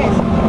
Pérez.